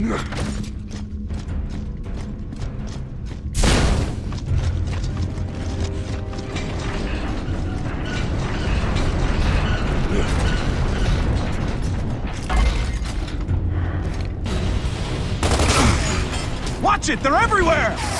Watch it! They're everywhere!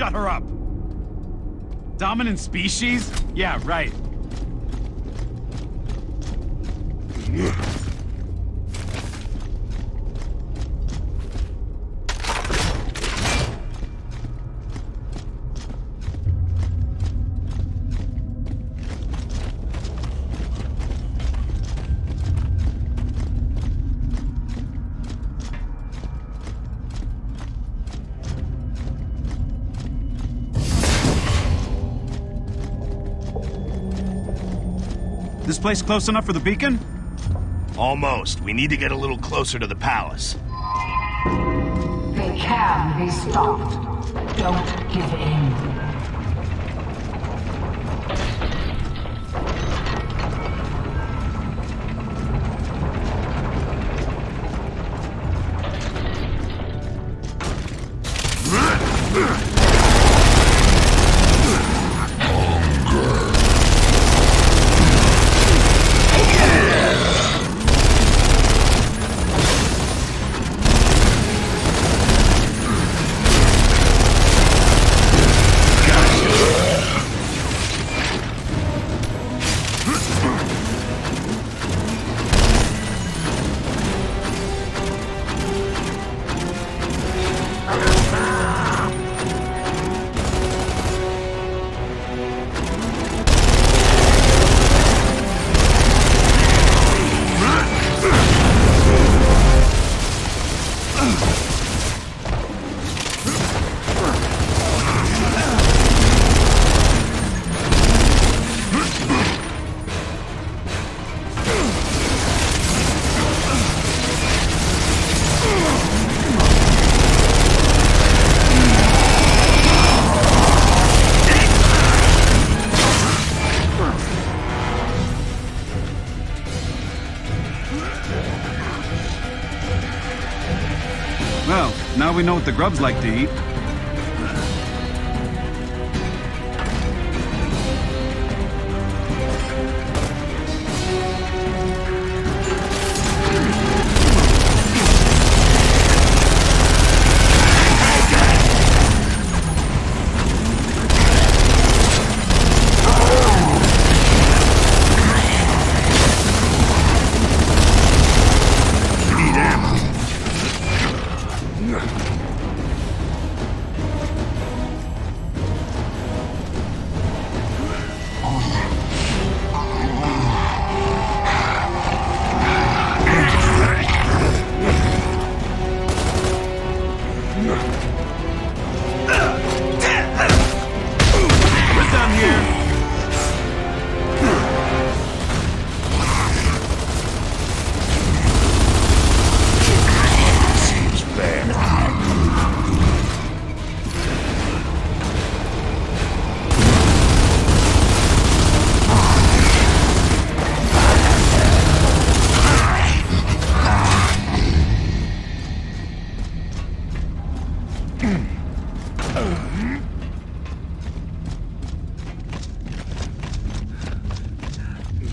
Shut her up! Dominant species? Yeah, right. Place close enough for the beacon? Almost. We need to get a little closer to the palace. They can be stopped. Don't give in. We know what the grubs like to eat.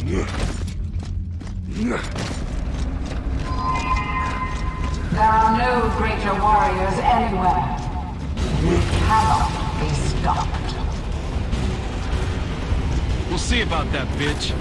There are no greater warriors anywhere. We cannot be stopped. We'll see about that, bitch.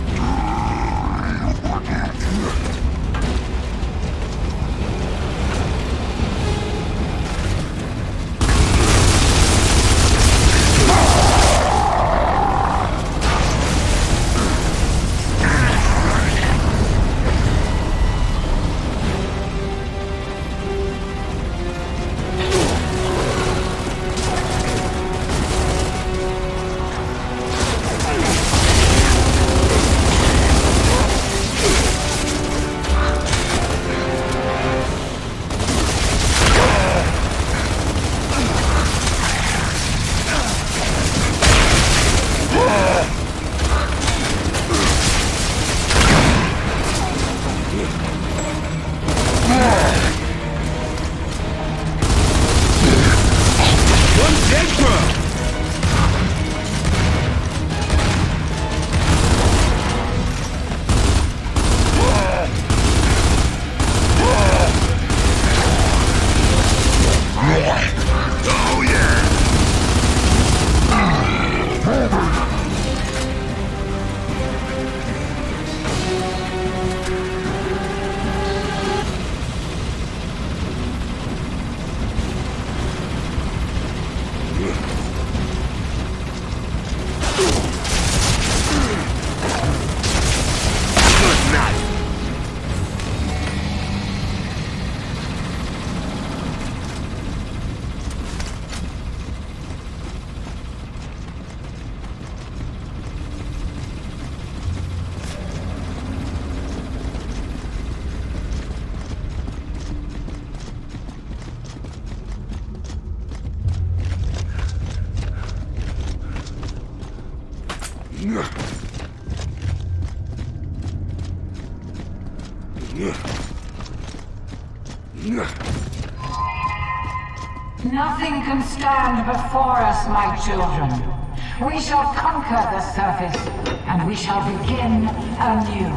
Nothing can stand before us, my children. We shall conquer the surface, and we shall begin anew.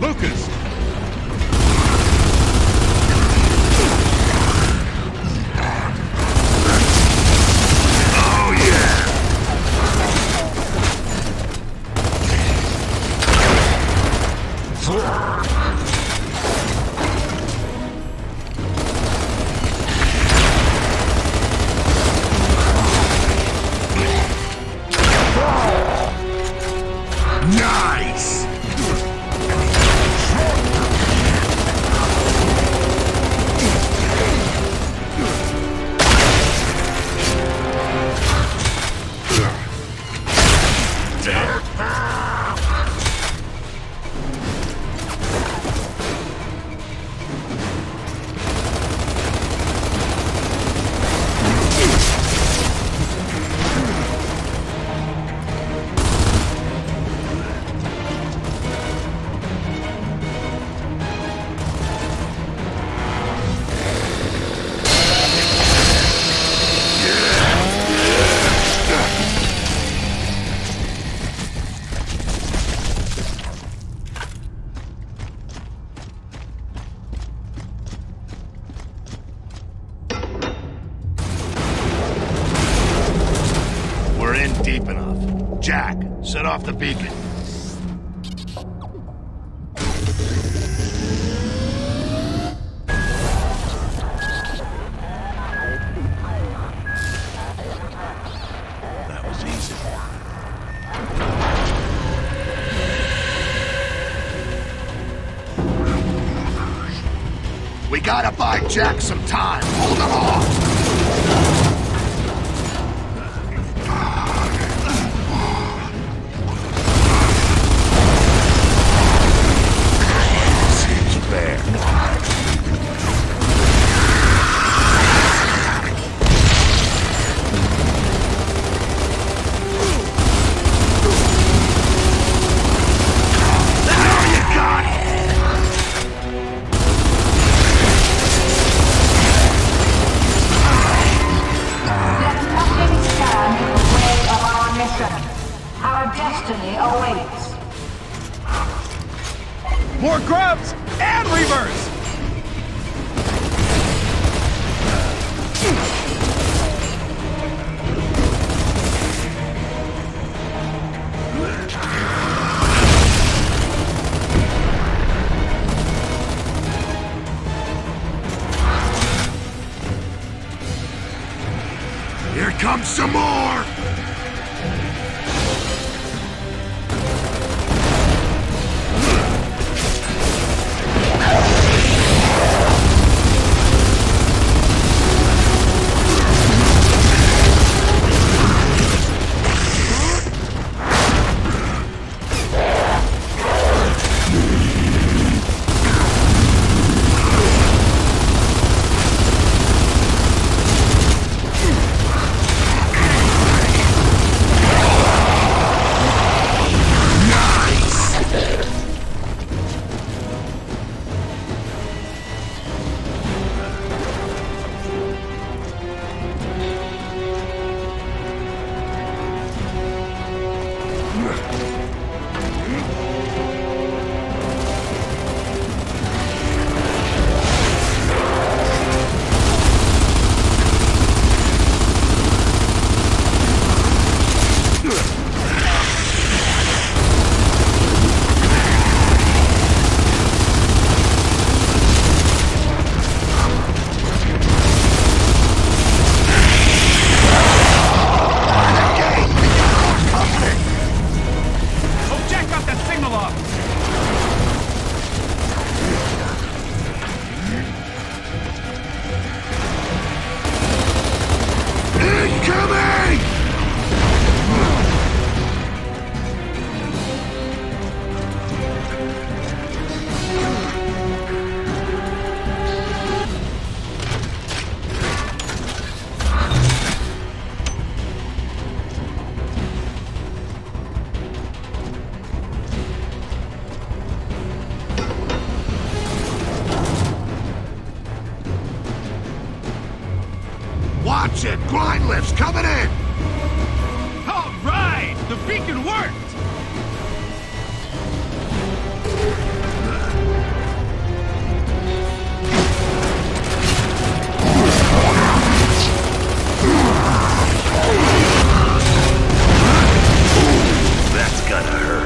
Lucas! off the beacon. We gotta buy Jack some time. Hold him off. Watch it! Grindlift's coming in! All right! The beacon worked! That's gonna hurt.